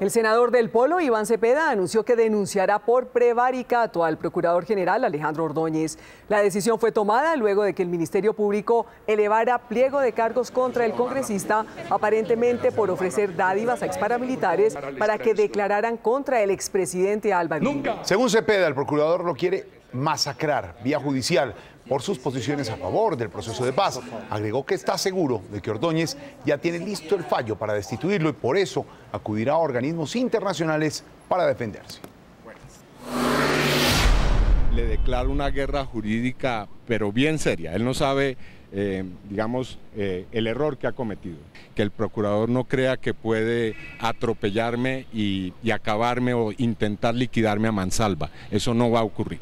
El senador del Polo, Iván Cepeda, anunció que denunciará por prevaricato al procurador general Alejandro Ordóñez. La decisión fue tomada luego de que el Ministerio Público elevara pliego de cargos contra el congresista, aparentemente por ofrecer dádivas a exparamilitares para que declararan contra el expresidente Álvaro. Según Cepeda, el procurador lo quiere masacrar vía judicial por sus posiciones a favor del proceso de paz. Agregó que está seguro de que Ordóñez ya tiene listo el fallo para destituirlo y por eso acudirá a organismos internacionales para defenderse. Le declaro una guerra jurídica, pero bien seria. Él no sabe, eh, digamos, eh, el error que ha cometido. Que el procurador no crea que puede atropellarme y, y acabarme o intentar liquidarme a mansalva. Eso no va a ocurrir.